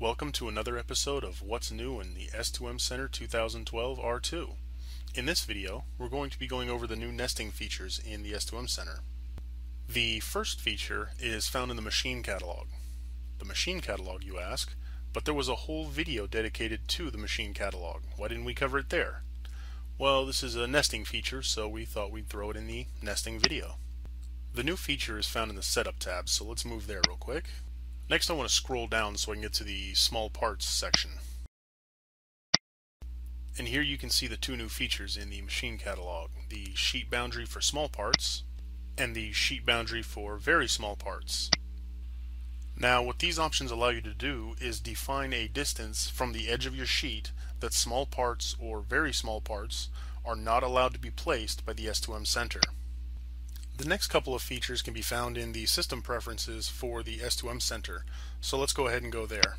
Welcome to another episode of What's New in the S2M Center 2012 R2. In this video, we're going to be going over the new nesting features in the S2M Center. The first feature is found in the machine catalog. The machine catalog, you ask, but there was a whole video dedicated to the machine catalog. Why didn't we cover it there? Well, this is a nesting feature, so we thought we'd throw it in the nesting video. The new feature is found in the Setup tab, so let's move there real quick. Next I want to scroll down so I can get to the small parts section. And here you can see the two new features in the machine catalog, the sheet boundary for small parts and the sheet boundary for very small parts. Now what these options allow you to do is define a distance from the edge of your sheet that small parts or very small parts are not allowed to be placed by the S2M Center. The next couple of features can be found in the system preferences for the S2M Center, so let's go ahead and go there.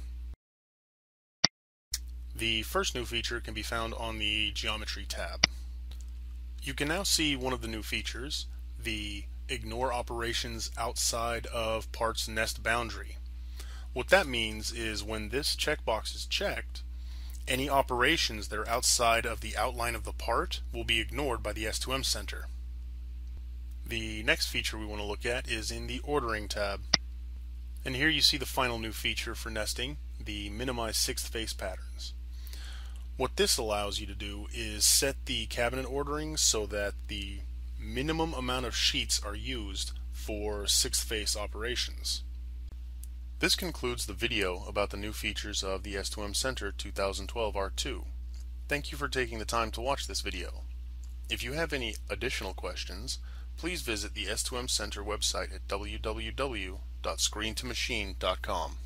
The first new feature can be found on the Geometry tab. You can now see one of the new features, the Ignore Operations Outside of Parts Nest Boundary. What that means is when this checkbox is checked, any operations that are outside of the outline of the part will be ignored by the S2M Center. The next feature we want to look at is in the Ordering tab. And here you see the final new feature for nesting, the Minimize Sixth Face Patterns. What this allows you to do is set the cabinet ordering so that the minimum amount of sheets are used for sixth face operations. This concludes the video about the new features of the S2M Center 2012 R2. Thank you for taking the time to watch this video. If you have any additional questions, please visit the S2M Center website at www.screentomachine.com.